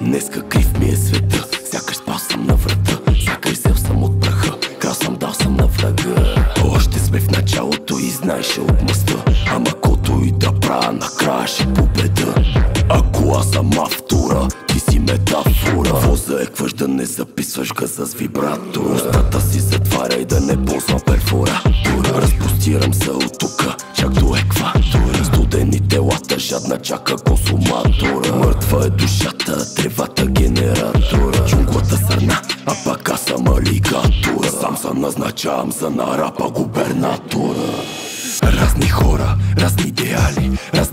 Днеска крив ми е света Сякаш спал съм на врата Сякаш взел съм от праха Крал съм, дал съм на врага. Още сме в началото и знаеше от мъста Ама кото и да правя накрая ще победа. Ако аз съм автора, си метафора. Воза екваш да не записваш газа с вибратор. Устата си затваря и да не ползвам перфоратора Разпростирам се от тука, чак до екватора. Студени телата, жадна чака консуматора. Мъртва е душата, тревата генератора. Джунглата сърна, а пак аз съм алигатора. Сам се назначавам за нарапа губернатора. Разни хора, разни идеали, разни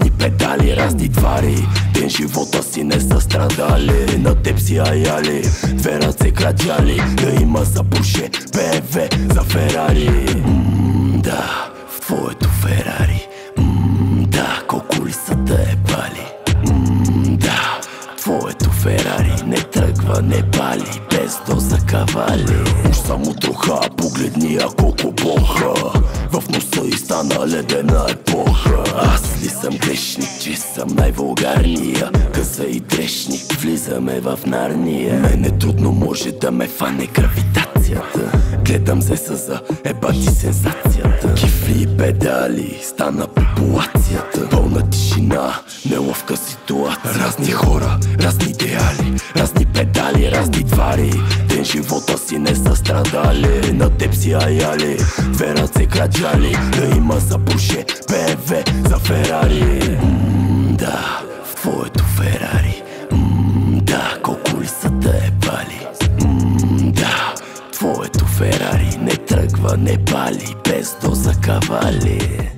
разни твари. Ден живота си не са страдали, на теб си аяли Две ръце крадяли, да има за Порше, БМВ, за Ферари. Ммм, да, в твоето Ферари. Ммм, да, колко ли са да е бали Ммм, да, твоето Ферари. Не тръгва, не пали Без доза кавали Уж само троха, погледни а колко боха В носа стана ледена епоха. Аз ли съм грешник, че съм най-вулгарния? Къса и дрешник, влизаме в нарния. Мене трудно може да ме фане гравитацията. Гледам се за ебати сензацията. Кифли и педали, стана популацията. Пълна тишина, неловка ситуация. Разни хора, разни идеали, разни педали, разни твари си не са страдали, на теб си аяли. Две ръце крадяли, да има за Порше, БМВ, за Ферари. Ммм, да, в твоето Ферари. Ммм, да, колко ли са да е бали Ммм, да, твоето Ферари не тръгва, не пали Без доза кавали